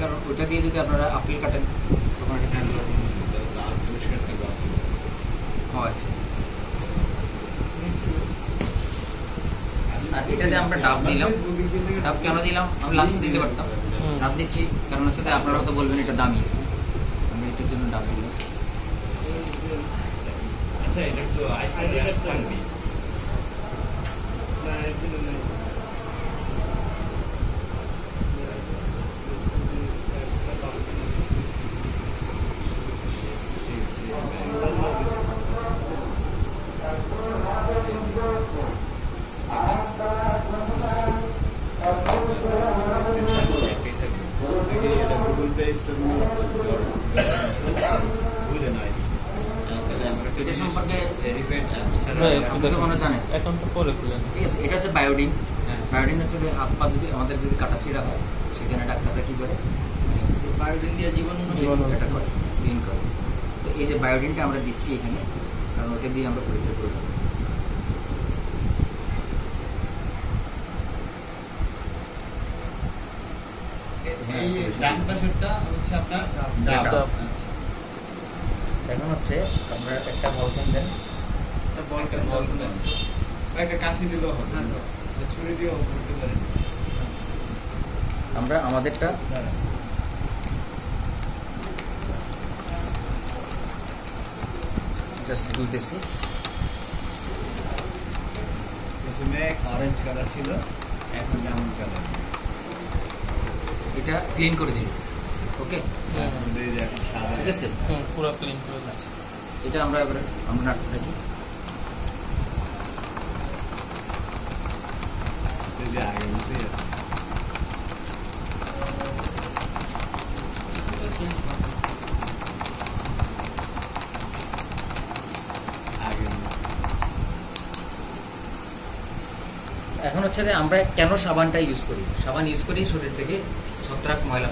কারণ ওইটা দিয়ে যদি আপনারা আপেল কাটেন তখন এটা। ও আচ্ছা আর এটাতে আমরা ডাব দিলাম। ডাব কেন দিলাম? আমি লাস্ট দিতে পারতাম। ডাব দিচ্ছি কারণ হচ্ছে আপনারা তো বলবেন এটা দামি আছে। আমি এটার জন্য ডাব দিলাম। আচ্ছা এটা তো আইফোন থাকবে এটা সম্পর্কে তো মনে পরে খুলেন। ঠিক আছে হচ্ছে বায়োডিন হ্যাঁ। বায়োডিন হচ্ছে যে হাত পা যদি আমাদের যদি কাটা ছিঁড়া হয় সেখানে ডাক্তাররা কি করে? বায়োডিন দিয়ে জীবন। এটা করে ক্লিন করে। তো এই যে বায়োডিনটা আমরা দিচ্ছি এখানে কারণ ওটা দিয়ে আমরা পরীক্ষা করব এই ডান পাশেরটা হচ্ছে আপনার ডাব। ডাব। এখন হচ্ছে আমরা একটা দেন একটা বল একটা দেন একটা কাঠি দিলেও হবে। ছুরি দিয়েও করতে পারেন। আমরা আমাদেরটা জাস্ট তুলতেছি। প্রথমে অরেঞ্জ কালার ছিল এখন জামুন কালার এটা ক্লিন করে দিন ওকে ঠিক আছে? পুরো ক্লিন করে দিচ্ছি। এটা আমরা এবারে আমরা নাড়তে থাকি। এই এখন হচ্ছে যে আমরা কেন সাবানটা ইউজ করি? সাবান ইউজ করি শরীর থেকে ছত্রাক, ময়লা